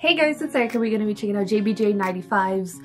Hey guys, it's Erika. We're going to be checking out JBJ95's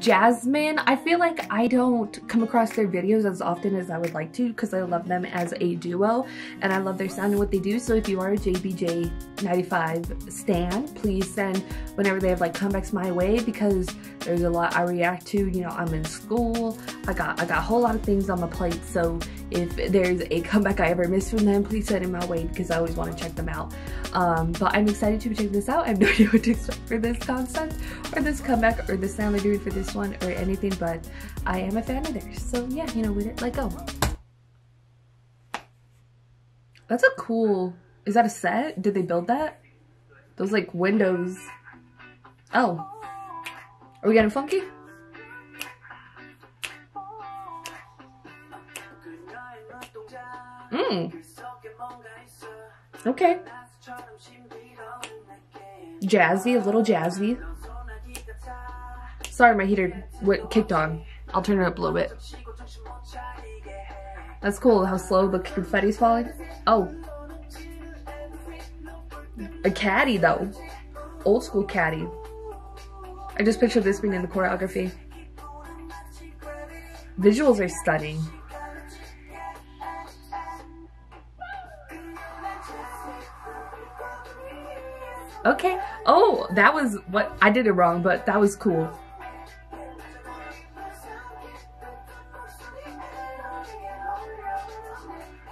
Jasmin. I feel like I don't come across their videos as often as I would like to because I love them as a duo and I love their sound and what they do. So if you are a JBJ95 stan, please send whenever they have like comebacks my way because there's a lot I react to. You know, I'm in school. I got I got a whole lot of things on my plate. So if there's a comeback I ever miss from them, please send it my way because I always want to check them out. Um, but I'm excited to check this out. I have no idea what to expect for this concept or this comeback or the sound they're doing for this one or anything, but I am a fan of theirs. So yeah, you know, with it, let go. That's a cool, is that a set? Did they build that? Those like windows. Oh. Are we getting funky? Mmm. Okay jazzy, a little jazzy. Sorry, my heater went, kicked on. I'll turn it up a little bit. That's cool how slow the confetti's falling. Oh. A caddy though. Old school caddy. I just pictured this being in the choreography. Visuals are stunning. Okay. Oh, that was what I did it wrong, but that was cool.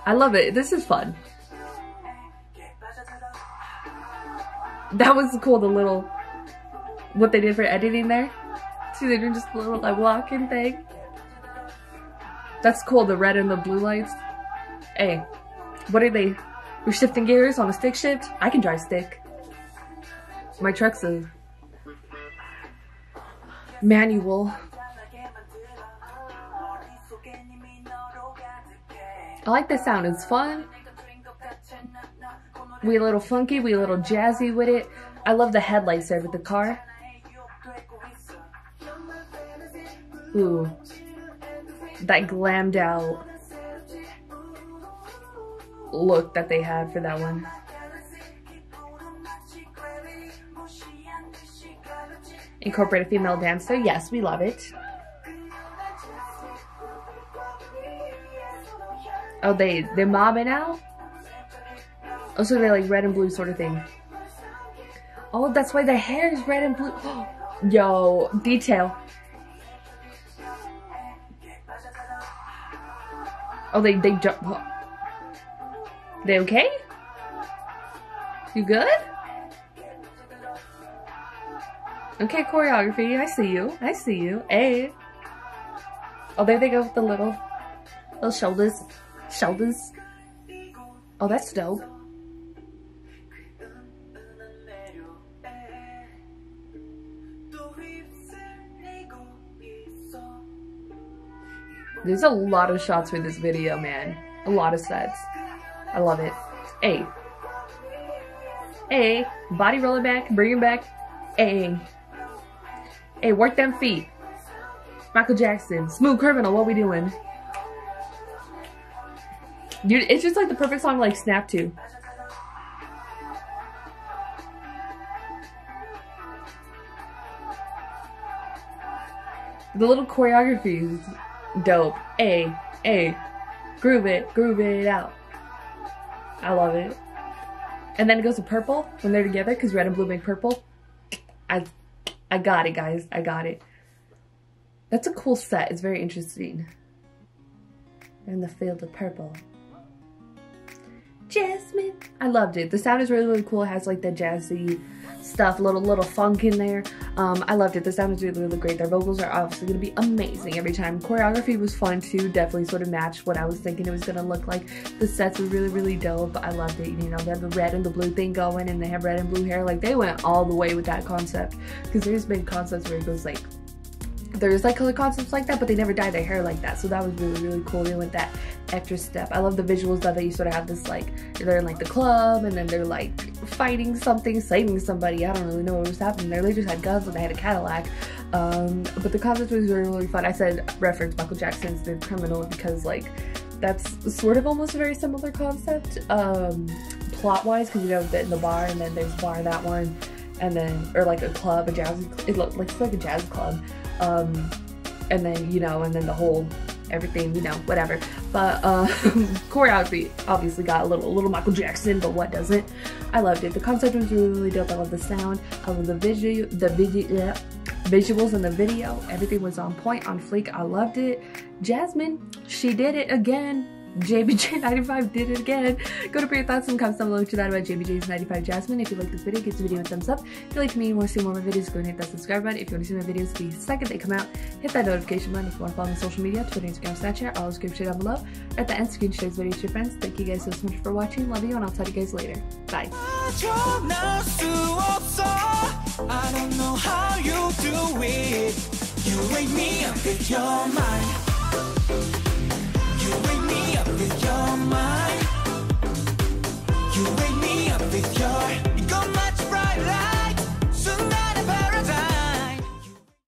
I love it. This is fun. That was cool, the little, what they did for editing there. See, they're doing just a little like walking thing. That's cool, the red and the blue lights. Hey, what are they? We're shifting gears on a stick shift? I can drive stick. My truck's a manual. I like the sound, it's fun. We a little funky, we a little jazzy with it. I love the headlights with the car. Ooh. That glammed out look that they had for that one. Incorporate a female dancer. Yes, we love it. Oh, they, they're mobbing out? Oh, so they're like red and blue sort of thing. Oh, that's why the hair is red and blue. Yo, detail. Oh, they, they jump. They okay? You good? Okay, choreography. I see you. I see you. Hey. Oh, there they go with the little, little shoulders. Shoulders. Oh, that's dope. There's a lot of shots for this video, man. A lot of sets. I love it. Hey. Hey. Body rolling back. Bring it back. Hey. Hey, work them feet. Michael Jackson. Smooth criminal, what we doing? Dude, it's just like the perfect song to like snap to. The little choreography is dope. A, A, groove it, groove it out. I love it. And then it goes to purple when they're together because red and blue make purple. I I got it, guys. I got it. That's a cool set. It's very interesting. in the field of purple. Jasmin. I loved it. The sound is really, really cool. It has like the jazzy stuff, little little funk in there. Um, I loved it. The sound is really, really great. Their vocals are obviously going to be amazing every time. Choreography was fun too. Definitely sort of matched what I was thinking it was going to look like. The sets were really, really dope. I loved it. You know, they have the red and the blue thing going and they have red and blue hair. Like they went all the way with that concept because there's been concepts where it goes like there's like color concepts like that, but they never dye their hair like that. So that was really, really cool. They went that extra step. I love the visuals that you sort of have this like, they're in like the club and then they're like fighting something, saving somebody. I don't really know what was happening. They just had guns and they had a Cadillac. Um, but the concept was really, really fun. I said reference Michael Jackson's The Criminal because like, that's sort of almost a very similar concept um, plot-wise because you know in the bar and then there's bar that one and then or like a club, a jazz. It looks like, it's like a jazz club, um, and then you know, and then the whole everything, you know, whatever. But uh, choreography obviously got a little, a little Michael Jackson, but what doesn't? I loved it. The concept was really, really dope. I love the sound. I love the video, the video, yeah, visuals in the video. Everything was on point, on fleek. I loved it. Jasmin, she did it again. JBJ95 did it again. Go to put your thoughts and comments down below to that about JBJ's 95 Jasmin. If you like this video, give this video a thumbs up. If you like me and want to see more of my videos, go and hit that subscribe button. If you want to see my videos the second they come out, hit that notification button. If you want to follow me on social media, Twitter, Instagram, Snapchat, all give shit down below. At the end, screen this video to your friends. Thank you guys so much for watching. Love you, and I'll talk to you guys later. Bye.